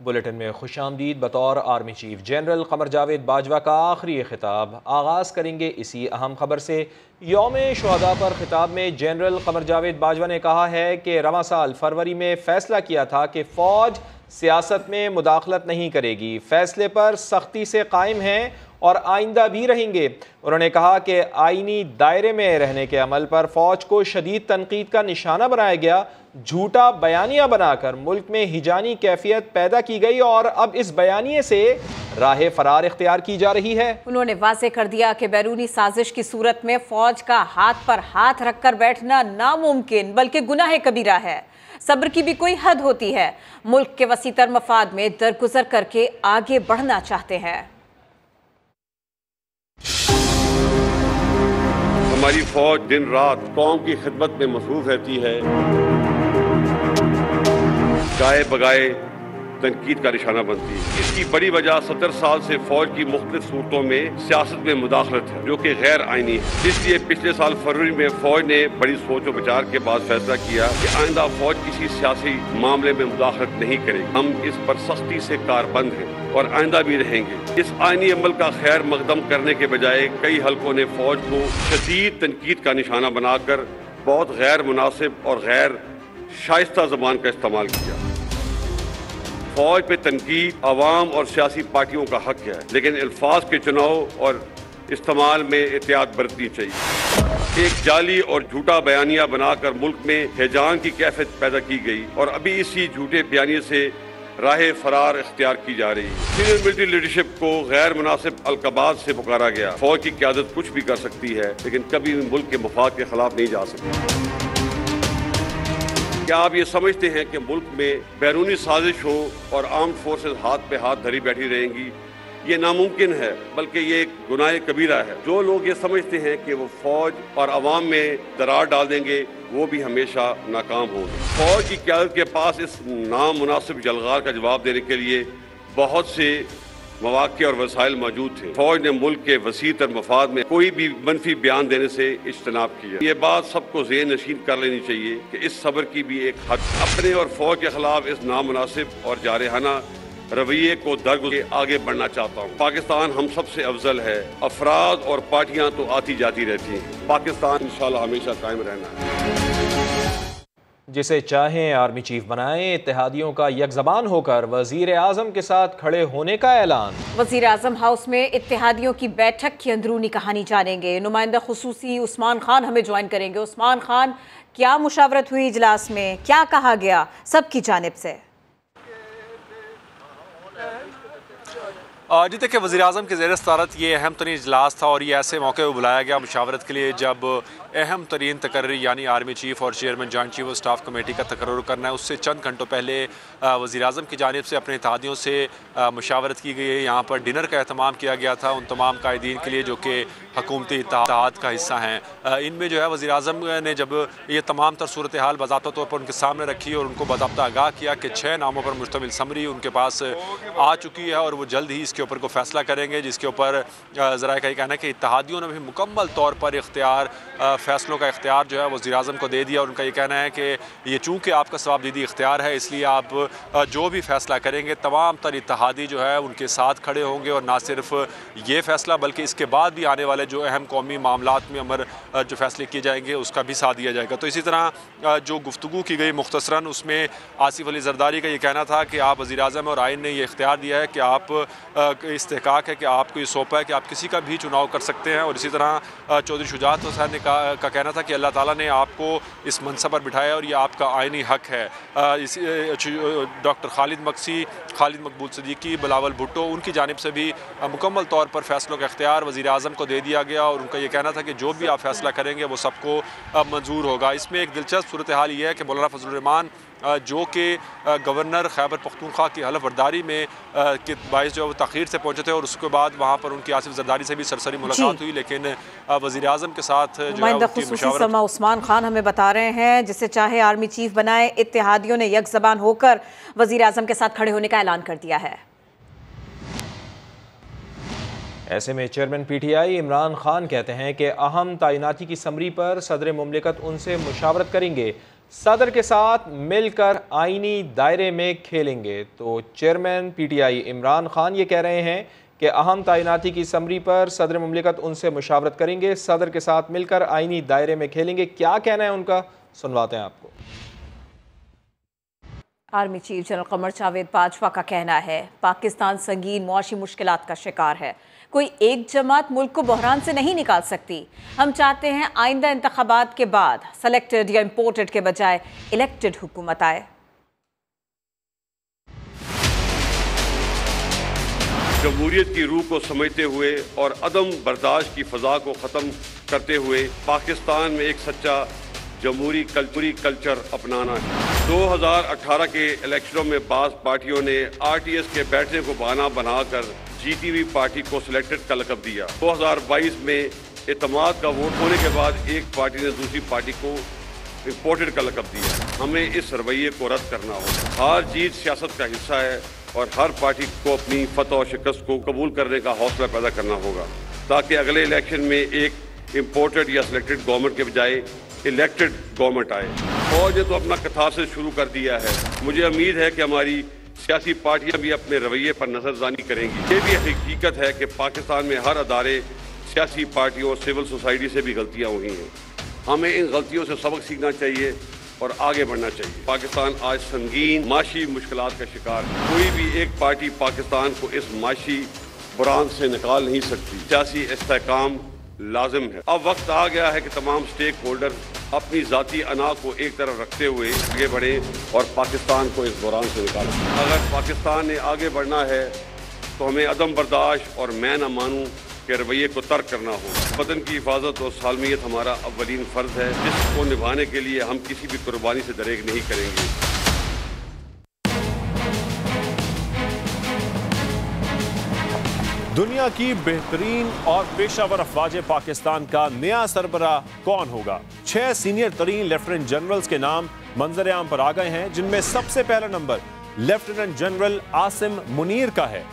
Bulletin में खुश आमदीद बतौर army chief general Qamar Javed Bajwa का आखिरी खिताब। आगाज़ करेंगे इसी अहम खबर से। योम शहदा पर खिताब में जनरल कमर जावेद बाजवा ने कहा है कि रवा साल फरवरी में फ़ैसला किया था कि फ़ौज सियासत में मुदाखलत नहीं करेगी। फ़ैसले पर सख्ती से कायम हैं और आइंदा भी रहेंगे। उन्होंने कहा कि आइनी दायरे में रहने के अमल पर फ़ौज को शदीद तनकीद का निशाना बनाया गया, झूठा बयानिया बनाकर मुल्क में हिजानी कैफियत पैदा की गई और अब इस बयानिए से राह फरार इख्तियार की जा रही है। उन्होंने वाजे कर दिया कि बैरूनी साजिश की सूरत में फौज का हाथ पर हाथ रखकर बैठना नामुमकिन, बल्कि गुनाह कबीरा है। सब्र की भी कोई हद होती है। मुल्क के वसीतर मफाद में दरगुजर करके आगे बढ़ना चाहते हैं। हमारी फौज दिन रात कौम की खिदमत में मसरूफ रहती है। गाय बगाए तनकीद का निशाना बनती है। इसकी बड़ी वजह सत्तर साल से फौज की मुख्तलिफ़ सूरतों में सियासत में मुदाखलत है, जो कि गैर आइनी है। इसलिए पिछले साल फरवरी में फौज ने बड़ी सोच और विचार के बाद फैसला किया कि आइंदा फौज किसी सियासी मामले में मुदाखलत नहीं करेगी। हम इस पर सख्ती से कारबंद हैं और आइंदा भी रहेंगे। इस आइनी अमल का खैर मकदम करने के बजाय कई हलकों ने फौज को शदीद तनकीद का निशाना बनाकर बहुत गैर मुनासिब और गैर शाइस्ता जबान का इस्तेमाल किया। फौज पे तनकीद, आवाम और सियासी पार्टियों का हक है, लेकिन अल्फाज के चुनाव और इस्तेमाल में एहतियात बरतनी चाहिए। एक जाली और झूठा बयानिया बनाकर मुल्क में हैजान की कैफियत पैदा की गई और अभी इसी झूठे बयानी से राह फरार इख्तियार की जा रही है। सीनियर मिलिट्री लीडरशिप को गैर मुनासिब अलकबाज से पुकारा गया। फौज की क्यादत कुछ भी कर सकती है, लेकिन कभी मुल्क के मफाद के खिलाफ नहीं जा सकती। क्या आप ये समझते हैं कि मुल्क में बैरूनी साजिश हो और आर्म फोर्सेस हाथ पे हाथ धरी बैठी रहेंगी? ये नामुमकिन है, बल्कि ये एक गुनाह कबीरा है। जो लोग ये समझते हैं कि वो फौज और आवाम में दरार डाल देंगे, वो भी हमेशा नाकाम होंगे। फौज की क्यादत के पास इस नामुनासिब जलगार का जवाब देने के लिए बहुत से मौाक़े और वसाइल मौजूद थे। फौज ने मुल्क के वसी तर मफाद में कोई भी मनफी बयान देने से इज्तनाब किया। ये बात सबको जेन नशीन कर लेनी चाहिए कि इस सबर की भी एक हद। अपने और फौज के खिलाफ इस नामनासिब और जारहाना रवैये को दर्ग के आगे बढ़ना चाहता हूँ। पाकिस्तान हम सबसे अफजल है। अफराद और पार्टियाँ तो आती जाती रहती हैं। पाकिस्तान इंशाल्लाह हमेशा कायम रहना है। जिसे चाहें आर्मी चीफ बनाएँ इत्तेहादियों का यकजबान होकर वज़ीर आज़म के साथ खड़े होने का ऐलान। वज़ीर आज़म हाउस में इत्तेहादियों की बैठक की अंदरूनी कहानी जानेंगे। नुमाइंदा खसूसी उस्मान खान हमें ज्वाइन करेंगे। उस्मान खान क्या मुशावरत हुई इजलास में? क्या कहा गया? सबकी जानब से। जी देखिए वजी अजम के जेर सदारत ये अहम तरीन इजलास था और ये ऐसे मौके पर बुलाया गया मुशावरत के लिए जब अहम तरीन तकर्री, यानी आर्मी चीफ़ और chairman joint chief of staff committee का तकर करना है। उससे चंद घंटों पहले वज़ी अजम की जानब से अपने इतिहादियों से मशावरत की गई है। यहाँ पर डिनर का अहतमाम किया गया था उन तमाम कायदीन के लिए जो कि हकूमती इतिहाद का हिस्सा हैं। इनमें जो है वज़ी अजम ने जब ये तमाम तर सूरत हाल बाबा तौर पर उनके सामने रखी और उनको बाबा आगाह किया कि छः नामों पर मुश्तमिल समरी उनके पास आ चुकी है और वो जल्द ही इसके ऊपर को फैसला करेंगे, जिसके ऊपर ज़रा का कहना है कि इतिहादियों ने भी मुकम्मल तौर पर इख्तियार फ़ैसलों का इख्तियार जो है वज़ी अजम को दे दिया और उनका ये कहना है कि ये चूँकि आपका सवाबदीदी इख्तियार है इसलिए आप जो भी फ़ैसला करेंगे तमाम तर इतिहादी जो है उनके साथ खड़े होंगे और ना सिर्फ़ ये फ़ैसला बल्कि इसके बाद भी आने वाले जो अहम कौमी मामला में अमर जो फ़ैसले किए जाएँगे उसका भी साथ दिया जाएगा। तो इसी तरह जो गुफ्तु की गई मुख्तसरा उसमें आसिफ अली जरदारी का ये कहना था कि आप वज़ी अजम और आइन ने यह इख्तियार दिया है कि आप इस्तेकाक है कि आपको ये सौंपा है कि आप किसी का भी चुनाव कर सकते हैं और इसी तरह चौधरी शुजात हुसैन ने का, का कहना था कि अल्लाह ताला ने आपको इस मनसब पर बिठाया और ये आपका आइनी हक है। इस डॉक्टर खालिद मक्सी, खालिद मकबूल सदीकी बिलावल भुट्टो, उनकी जानब से भी मुकम्मल तौर पर फैसलों का अख्तियार वज़ी अजम को दे दिया गया और उनका ये कहना था कि जो भी आप फैसला करेंगे वो सबको मंजूर होगा। इसमें एक दिलचस्प सूरत हाल ये है कि मौलाना फजलरहमान जो कि गवर्नर खैबर पख्तूनख्वा की हलफ बरदारी में के बायस जो है वो तखीर से पहुँचे थे और उसके बाद वहाँ पर उनकी आसिफ जरदारी से भी सरसरी मुलाकात हुई लेकिन वज़ी अजम के साथ जो उस्मान खान हमें बता रहे हैं जिसे चाहे आर्मी चीफ बनाए इतिहादियों ने यक जबान होकर वज़ी अजम के साथ खड़े होने का ऐलान कर दिया है। ऐसे में चेयरमैन पीटीआई इमरान खान कहते हैं कि अहम तैनाती की समरी पर सदर ममलिकत उनसे मुशावरत करेंगे। सदर के साथ मिलकर आइनी दायरे में खेलेंगे तो चेयरमैन पीटीआई इमरान खान ये कह रहे हैं कि अहम तैनाती की समरी पर सदर ममलिकत उनसे मुशावरत करेंगे, सदर के साथ मिलकर आइनी दायरे में खेलेंगे। क्या कहना है उनका? सुनवाते हैं आपको। Army chief general Qamar Javed Bajwa का कहना है, पाकिस्तान संगीन मुआशी मुश्किल का शिकार है। कोई एक जमात मुल्क को बहरान से नहीं निकाल सकती। हम चाहते हैं आइंदा इंतबात के बाद सेलेक्टेड या इम्पोर्टेड के बजाय इलेक्टेड हुकूमत आए। जमहूरियत की रूह को समझते हुए और अदम बर्दाश्त की फजा को ख़त्म करते हुए पाकिस्तान में एक सच्चा जमहूरी कल्चरी कल्चर अपनाना है। 2018 के इलेक्शनों में बास पार्टियों ने आरटीएस के बैठने को बहाना बनाकर जीती पार्टी को सिलेक्टेड का लकब दिया। 2022 में एतमाद का वोट होने के बाद एक पार्टी ने दूसरी पार्टी को इम्पोर्टेड का लकब दिया। हमें इस रवैये को रद्द करना होगा। हार जीत सियासत का हिस्सा है और हर पार्टी को अपनी फतह और शिकस्त को कबूल करने का हौसला पैदा करना होगा, ताकि अगले इलेक्शन में एक इम्पोर्टेड या सिलेक्टेड गवर्नमेंट के बजाय इलेक्टेड गवर्नमेंट आए। और ये तो अपना कथा से शुरू कर दिया है। मुझे उम्मीद है कि हमारी सियासी पार्टियाँ भी अपने रवैये पर नजरसानी करेंगी। ये भी हकीकत है कि पाकिस्तान में हर अदारे सियासी पार्टियों और सिविल सोसाइटी से भी गलतियाँ हुई हैं। हमें इन गलतियों से सबक सीखना चाहिए और आगे बढ़ना चाहिए। पाकिस्तान आज संगीन, माशी मुश्किल का शिकार है। कोई भी एक पार्टी पाकिस्तान को इस माशी बुरान से निकाल नहीं सकती। सियासी इसकाम लाजिम है। अब वक्त आ गया है कि तमाम स्टेक होल्डर अपनी ज़ाती अना को एक तरफ़ रखते हुए आगे बढ़े और पाकिस्तान को इस बुरान से निकालें। अगर पाकिस्तान ने आगे बढ़ना है तो हमें अदम बर्दाश्त और मैं न मानूँ के रवैये को तर्क करना होगा वतन की हिफाजत और सालमियत हमारा अवलिन फ़र्ज़ है। जिसको निभाने के लिए हम किसी भी कुर्बानी से दरेक नहीं करेंगे। दुनिया की बेहतरीन और पेशावर अफवाज पाकिस्तान का नया सरबरा कौन होगा? छह सीनियर तरीन लेफ्टिनेंट जनरल्स के नाम मंजर आम पर आ गए हैं, जिनमें सबसे पहला number lieutenant general Asim Munir का है।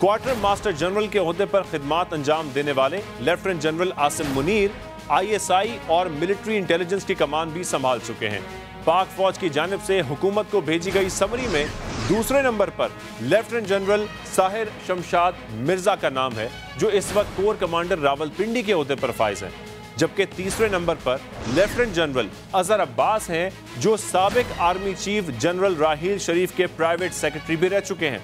क्वार्टर मास्टर जनरल के अहदे पर खिदमात अंजाम देने वाले lieutenant general Asim Munir, ISI और मिलिट्री इंटेलिजेंस की कमान भी संभाल चुके हैं। पाक फौज की जानब से हुकूमत को भेजी गई समरी में दूसरे नंबर पर लेफ्टिनेंट जनरल साहिर शमशाद मिर्ज़ा का नाम है, जो इस वक्त कोर कमांडर रावलपिंडी के अहदे पर फाइज हैं। जबकि तीसरे नंबर पर लेफ्टिनेंट जनरल अजहर अब्बास हैं, जो सबक army chief general Raheel Sharif के प्राइवेट सेक्रेटरी भी रह चुके हैं।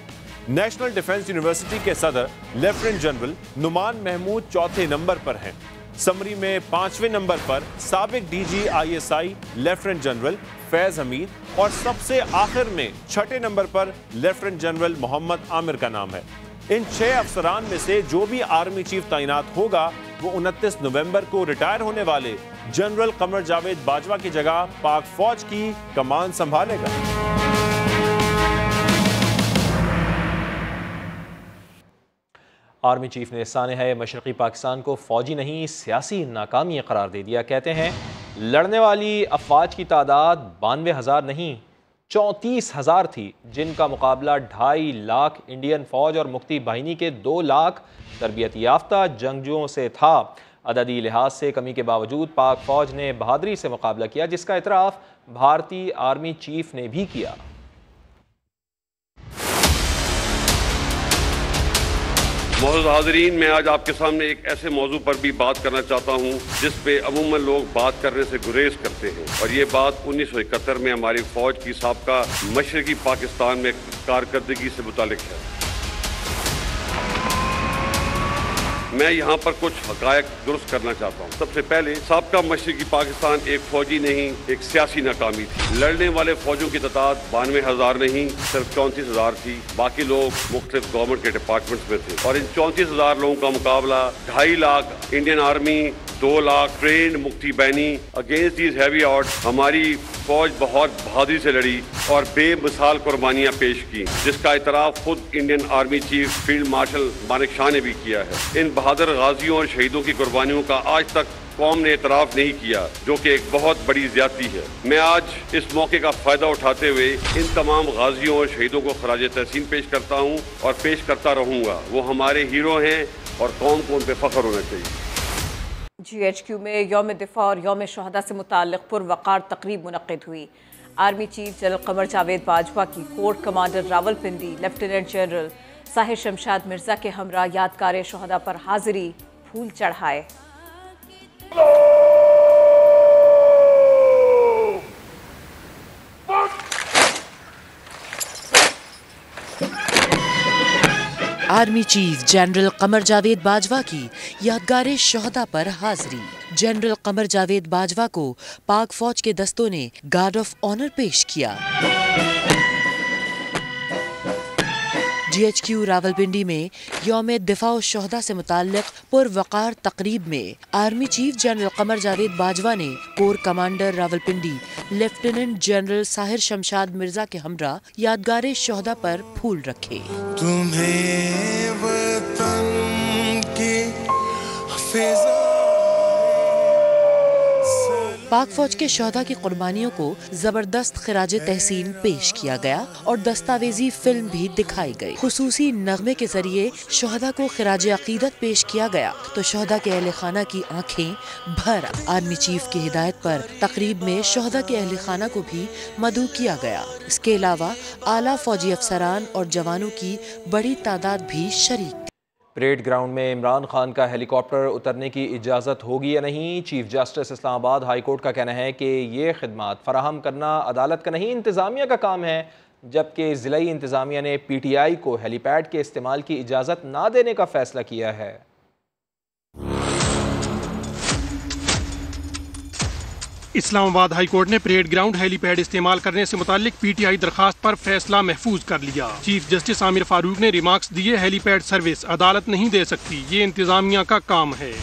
नेशनल डिफेंस यूनिवर्सिटी के सदर लेफ्टिनेंट जनरल नुमान महमूद चौथे नंबर पर हैं। समरी में पाँचवें नंबर पर सबक DG ISI, lieutenant general Faiz Hameed और सबसे आखिर में छठे नंबर पर लेफ्टिनेंट जनरल मोहम्मद आमिर का नाम है। इन छह अफसरान में से जो भी आर्मी चीफ तैनात होगा, वो 29 नवंबर को रिटायर होने वाले जनरल कमर जावेद बाजवा की जगह पाक फौज की कमान संभालेगा। आर्मी चीफ ने सानहा मशरक़ी पाकिस्तान को फ़ौजी नहीं, सियासी नाकामी करार दे दिया। कहते हैं, लड़ने वाली अफवाज की तादाद बानवे हज़ार नहीं, चौंतीस हज़ार थी, जिनका मुकाबला ढाई लाख इंडियन फ़ौज और मुक्ति बाहिनी के दो लाख तरबियत याफ्ता जंगजुओं से था। अददी लिहाज से कमी के बावजूद पाक फ़ौज ने बहादरी से मुकाबला किया, जिसका इतराफ़ भारतीय आर्मी चीफ ने भी किया। मोहज हाजरीन, मैं आज आपके सामने एक ऐसे मौजू पर भी बात करना चाहता हूँ जिसपे अमूमन लोग बात करने से गुरेज करते हैं। और ये बात उन्नीस सौ इकहत्तर में हमारी फौज की सबका मशरकी पाकिस्तान में कारकर्दगी से मुतल है। मैं यहाँ पर कुछ हकायक दुरुस्त करना चाहता हूँ। सबसे पहले, सबका मशरकी पाकिस्तान एक फौजी नहीं, एक सियासी नाकामी थी। लड़ने वाले फौजों की तादाद बानवे हज़ार नहीं, सिर्फ़ चौंतीस हज़ार थी। बाकी लोग मुख्तलिफ़ गवर्नमेंट के डिपार्टमेंट्स में थे। और इन चौंतीस हज़ार लोगों का मुकाबला ढाई लाख इंडियन आर्मी, दो lakh train Mukti Bahini against these heavy out हमारी फौज बहुत बहादुरी से लड़ी और बेमिसाल कुर्बानियाँ पेश की, जिसका इतराफ खुद Indian army chief field marshal Manekshaw ने भी किया है। इन बहादुर गाजियों और शहीदों की कुर्बानियों का आज तक कौम ने इतराफ़ नहीं किया, जो कि एक बहुत बड़ी ज़्यादा है। मैं आज इस मौके का फ़ायदा उठाते हुए इन तमाम गाजियों और शहीदों को खराज तहसीन पेश करता हूँ और पेश करता रहूँगा। वो हमारे हीरो हैं और कौम को उन पर फ़ख्र होना चाहिए। जी एच क्यू में योम दिफा और योम शहदा से मुतल पुरवकार तकरीब मनद हुई। Army chief general Qamar Javed Bajwa की corps commander Rawal Rawalpindi, lieutenant general Sahir Shamshad Mirza के हमरा यादगार शहदा पर हाजिरी फूल चढ़ाए। Army chief general Qamar Javed Bajwa की यादगार शहदा पर हाजिरी। जनरल कमर जावेद बाजवा को पाक फौज के दस्तों ने गार्ड ऑफ़ ऑनर पेश किया। जीएचक्यू रावलपिंडी में योम दिफा शहदा से मुतक पुरवकार तकरीब में army chief general Qamar Javed Bajwa ने corps commander Rawalpindi, lieutenant general Sahir Shamshad Mirza के हमरा यादगार शहदा पर फूल रखे। तुम्हें वतन की पाक फौज के शहदा की कुर्बानियों को ज़बरदस्त खराज तहसीन पेश किया गया और दस्तावेजी फ़िल्म भी दिखाई गई। खसूसी नगमे के ज़रिए शहदा को खराज अकीदत पेश किया गया। तो शहदा के अहल खाना की आँखें भर। आर्मी चीफ की हिदायत पर तकरीब में शहदा के अहल खाना को भी मदू किया गया। इसके अलावा आला फौजी अफसरान और जवानों की बड़ी तादाद भी शरीक परेड ग्राउंड में इमरान खान का हेलीकॉप्टर उतरने की इजाज़त होगी या नहीं? चीफ जस्टिस इस्लामाबाद हाईकोर्ट का कहना है कि ये खदमात फराहम करना अदालत का नहीं, इंतज़ामिया का काम है, जबकि ज़िली इंतज़ामिया ने पी टी आई को हेलीपैड के इस्तेमाल की इजाज़त ना देने का फैसला किया है। इस्लामाबाद हाई कोर्ट ने परेड ग्राउंड हेलीपैड इस्तेमाल करने से मुतालिक पीटीआई दरखास्त पर फैसला महफूज कर लिया। चीफ जस्टिस आमिर फारूक ने रिमार्क्स दिए, हेलीपैड सर्विस अदालत नहीं दे सकती, ये इंतजामिया का काम है।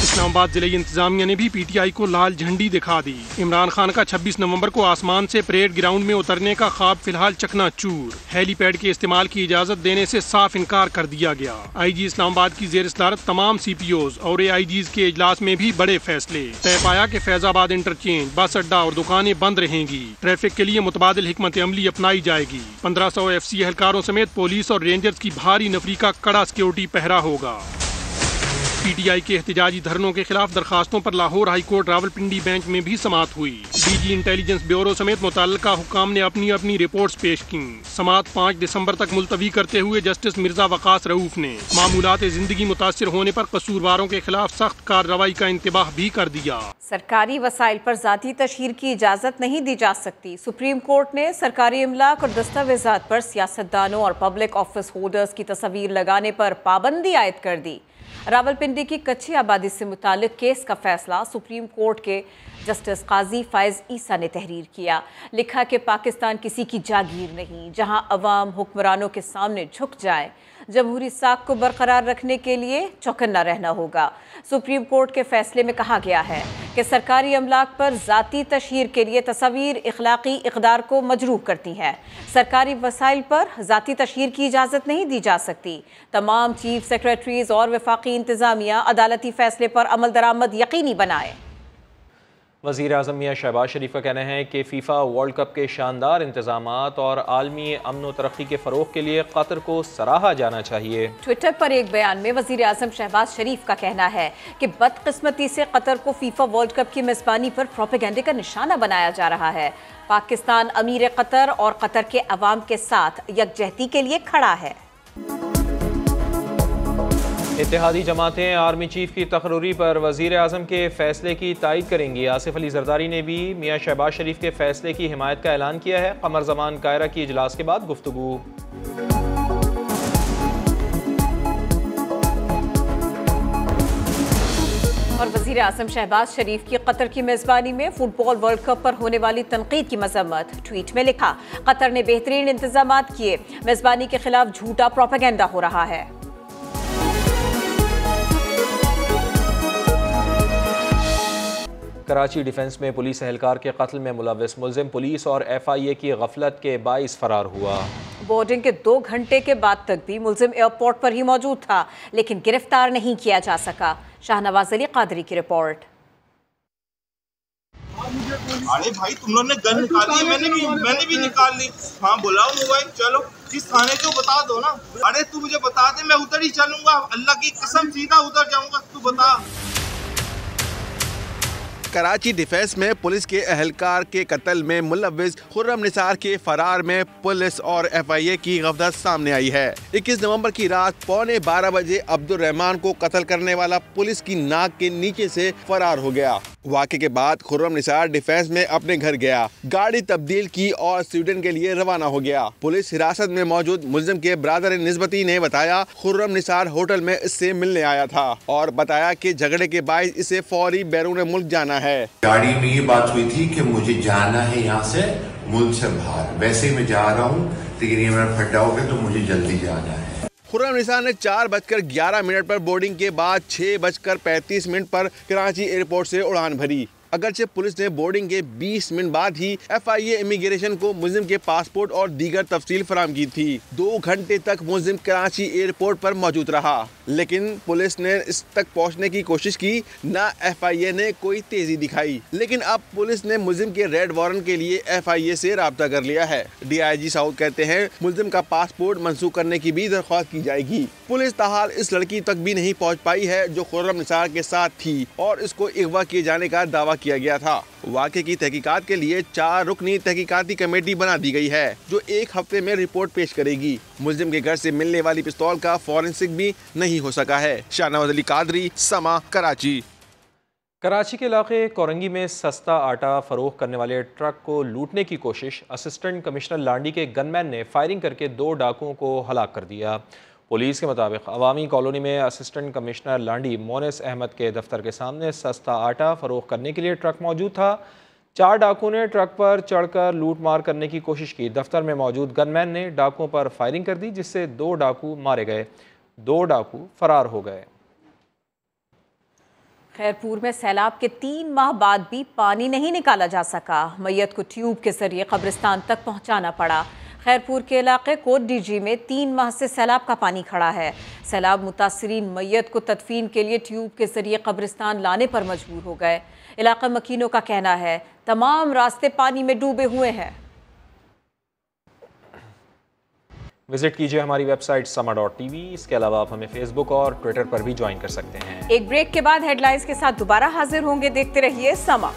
इस्लामाबाद ज़िले इंतजामिया ने भी पीटीआई को लाल झंडी दिखा दी। इमरान खान का 26 नवंबर को आसमान से परेड ग्राउंड में उतरने का ख्वाब फ़िलहाल चकना चूर हेलीपैड के इस्तेमाल की इजाज़त देने से साफ़ इनकार कर दिया गया। आईजी इस्लामाबाद की जेर सदारत तमाम सी पी ओज और ए के इजलास में भी बड़े फैसले। तय पाया की फैजाबाद इंटरचेंज, बस अड्डा और दुकानें बंद रहेंगी। ट्रैफ़िक के लिए मुतबादल हिकमत अमली अपनाई जाएगी। पंद्रह सौ एफ़ सी एहलकारों समेत पुलिस और रेंजर्स की भारी नफरी का कड़ा सिक्योरिटी पहरा होगा। पीटीआई के एहतजाजी धरनों के खिलाफ दरखास्तों पर लाहौर हाईकोर्ट रावलपिंडी बेंच में भी समात हुई। डीजी इंटेलिजेंस ब्यूरो समेत मुतल हुकाम ने अपनी अपनी रिपोर्ट्स पेश की। समात पाँच दिसंबर तक मुलतवी करते हुए जस्टिस मिर्ज़ा वकास रऊफ ने मामूलात ज़िंदगी मुतासर होने पर कसूरवारों के खिलाफ सख्त कार्रवाई का इंतबाह भी कर दिया। सरकारी वसाइल पर जाती तशहर की इजाज़त नहीं दी जा सकती। सुप्रीम कोर्ट ने सरकारी इमलाक और दस्तावेजात पर सियासतदानों और पब्लिक ऑफ़िस होल्डर्स की तस्वीर लगाने पर पाबंदी आयद कर दी। रावलपिंडी की कच्ची आबादी से मुतालिक केस का फैसला सुप्रीम कोर्ट के जस्टिस काजी फायज ईसा ने तहरीर किया। लिखा कि पाकिस्तान किसी की जागीर नहीं, जहाँ अवाम हुक्मरानों के सामने झुक जाए। जमहूरी साख को बरकरार रखने के लिए चौकन्ना रहना होगा। सुप्रीम कोर्ट के फैसले में कहा गया है कि सरकारी अमलाक पर ज़ाती तशहर के लिए तस्वीर इखलाकी इकदार को मजरूह करती हैं। सरकारी वसाइल पर ज़ाती तशहर की इजाज़त नहीं दी जा सकती। तमाम चीफ सेक्रेटरीज और वफाकी इंतज़ामिया अदालती फैसले पर अमल दरामद यकीनी बनाए। वज़ी अजम मियाँ शहबाज शरीफ का कहना है कि फ़ीफ़ा वर्ल्ड कप के शानदार इंतज़ाम और आलमी अमन व तरक्की के फ़रोग के लिए कतर को सराहा जाना चाहिए। ट्विटर पर एक बयान में वज़ी अजम शहबाज शरीफ का कहना है कि बदकस्मती से कतर को फीफा वर्ल्ड कप की मेज़बानी पर प्रोपेगेंडे का निशाना बनाया जा रहा है। पाकिस्तान अमीर कतर और कतर के अवाम के साथ यकजहती के लिए खड़ा है। इतिहादी जमातें आर्मी चीफ की तकरूरी पर वज़ीर अजम के फैसले की तायद करेंगी। आसिफ अली जरदारी ने भी मियाँ शहबाज शरीफ के फैसले की हिमायत का ऐलान किया है। कमर जमान कायरा की इजलास के बाद गुफ्तु और वज़ीर अजम शहबाज शरीफ की कतर की मेज़बानी में फुटबॉल वर्ल्ड कप पर होने वाली तनकीद की मजम्मत, ट्वीट में लिखा। कतर ने बेहतरीन इंतज़ाम किए। मेज़बानी के खिलाफ झूठा प्रोपागेंडा हो रहा है। कराची डिफेंस में पुलिस एहलकार के कत्ल में मुलविस मुलजिम। पुलिस और एफ़ आई ए की गफलत के बाईस फरार हुआ। बोर्डिंग के दो घंटे के बाद तक भी मुलजिम एयरपोर्ट पर ही मौजूद था लेकिन गिरफ़्तार नहीं किया जा सका। शाहनवाज अली कादरी की रिपोर्ट। अरे भाई तुम लोग ने गन निकाल ली मैंने भी मैंने भी निकाल। ली हाँ बुलाओ मोबाइल चलो। किस थाने को बता दो ना। अरे तू मुझे बता दे मैं उधर ही चलूँगा। अल्लाह की कसम सीधा उधर जाऊँगा तू बता। कराची डिफेंस में पुलिस के अहलकार के कत्ल में मुलविस खुर्रम निसार के फरार में पुलिस और एफआईए की गफदत सामने आई है। 21 नवंबर की रात पौने 12 बजे अब्दुल रहमान को कत्ल करने वाला पुलिस की नाक के नीचे से फरार हो गया। वाक़े के बाद खुर्रम निसार डिफेंस में अपने घर गया। गाड़ी तब्दील की और स्वीडन के लिए रवाना हो गया। पुलिस हिरासत में मौजूद मुलजिम के बरदर नस्बती ने बताया, खुर्रम निसार होटल में इससे मिलने आया था और बताया कि झगड़े के बाद इसे फौरी बैरून मुल्क जाना है। गाड़ी में ये बात हुई थी कि मुझे जाना है यहाँ से मुल्क से बाहर। वैसे ही मैं जा रहा हूँ, लेकिन ये मेरा फड्डा हो गया तो मुझे जल्दी जाना है। खुर्रम निसार ने चार बजकर ग्यारह मिनट पर बोर्डिंग के बाद छः बजकर पैंतीस मिनट पर कराची एयरपोर्ट से उड़ान भरी। अगरचे पुलिस ने बोर्डिंग के 20 मिनट बाद ही एफआईए इमिग्रेशन को मुलिम के पासपोर्ट और दीगर तफसील फराम की थी। दो घंटे तक मुलिम कराची एयरपोर्ट पर मौजूद रहा। लेकिन पुलिस ने इस तक पहुँचने की कोशिश की, न एफआईए ने कोई तेज़ी दिखाई। लेकिन अब पुलिस ने मुलिम के रेड वारंट के लिए एफ़ एफआईए से रबता कर लिया है। डीआईजी साउथ कहते हैं मुलिम का पासपोर्ट मनसूख करने की भी दरख्वास्त की जाएगी। पुलिस तहाल इस लड़की तक भी नहीं पहुँच पाई है, जो खुर्रम निसार के साथ थी, और इसको अगवा किए जाने का दावा किया गया था। वाक़े की तहकीकात के लिए चार रुकनी तहकीकाती कमेटी बना दी गई है, जो एक हफ़्ते में रिपोर्ट पेश करेगी। मुलिम के घर से मिलने वाली पिस्तौल का फॉरेंसिक भी नहीं हो सका है। शाहनवाज अली कादरी, समा, कराची। कराची के इलाके कोरंगी में सस्ता आटा फरोख करने वाले ट्रक को लूटने की कोशिश, असिस्टेंट कमिश्नर लांडी के गनमैन ने फायरिंग करके दो डाकुओं को हलाक कर दिया। पुलिस के मुताबिक अवामी कॉलोनी में असिस्टेंट कमिश्नर लांडी मोनस अहमद के दफ्तर के सामने सस्ता आटा फरोख करने के लिए ट्रक मौजूद था। चार डाकुओं ने ट्रक पर चढ़कर लूट मार करने की कोशिश की। दफ्तर में मौजूद गनमैन ने डाकुओं पर फायरिंग कर दी, जिससे दो डाकू मारे गए, दो डाकू फरार हो गए। खैरपुर में सैलाब के तीन माह बाद भी पानी नहीं निकाला जा सका। मैयत को ट्यूब के ज़रिए कब्रिस्तान तक पहुंचाना पड़ा। खैरपुर के इलाके कोट डीजी में तीन माह से सैलाब का पानी खड़ा है। सैलाब मुतासरीन मैयत को तदफीन के लिए ट्यूब के ज़रिए कब्रिस्तान लाने पर मजबूर हो गए। इलाका मकीनों का कहना है तमाम रास्ते पानी में डूबे हुए हैं। विज़िट कीजिए हमारी वेबसाइट समा डॉट टीवी इसके अलावा आप हमें फेसबुक और ट्विटर पर भी ज्वाइन कर सकते हैं। एक ब्रेक के बाद हेडलाइंस के साथ दोबारा हाजिर होंगे। देखते रहिए समा